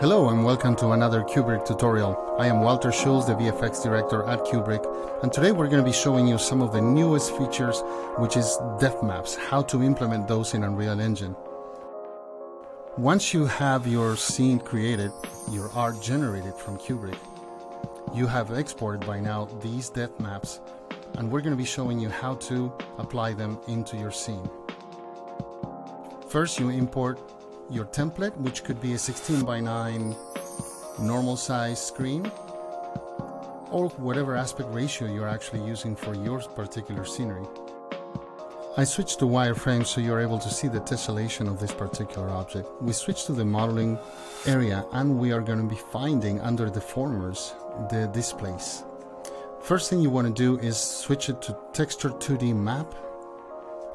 Hello and welcome to another Cuebric tutorial. I am Walter Schulz, the VFX director at Cuebric, and today we're going to be showing you some of the newest features, which is depth maps, how to implement those in Unreal Engine. Once you have your scene created, your art generated from Cuebric, you have exported by now these depth maps, and we're going to be showing you how to apply them into your scene. First, you import your template, which could be a 16 by 9 normal size screen or whatever aspect ratio you're actually using for your particular scenery. I switched to wireframe so you're able to see the tessellation of this particular object. We switch to the modeling area and we are going to be finding under the formers the displace. First thing you want to do is switch it to texture 2D map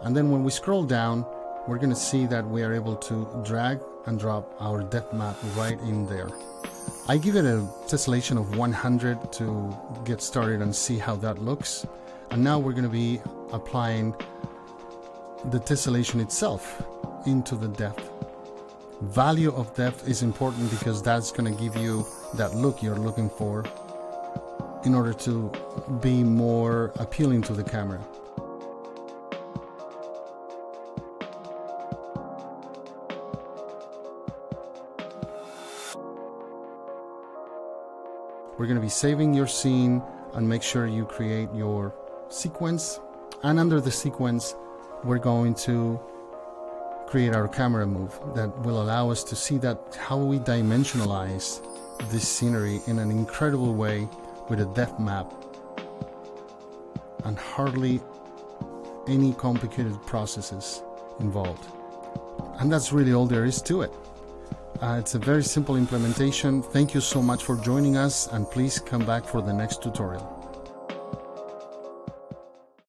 and then when we scroll down we're going to see that we are able to drag and drop our depth map right in there. I give it a tessellation of 100 to get started and see how that looks. And now we're going to be applying the tessellation itself into the depth. Value of depth is important because that's going to give you that look you're looking for in order to be more appealing to the camera. We're going to be saving your scene and make sure you create your sequence. And under the sequence, we're going to create our camera move that will allow us to see that how we dimensionalize this scenery in an incredible way with a depth map and hardly any complicated processes involved. And that's really all there is to it. Uh, it's a very simple implementation. Thank you so much for joining us and please come back for the next tutorial.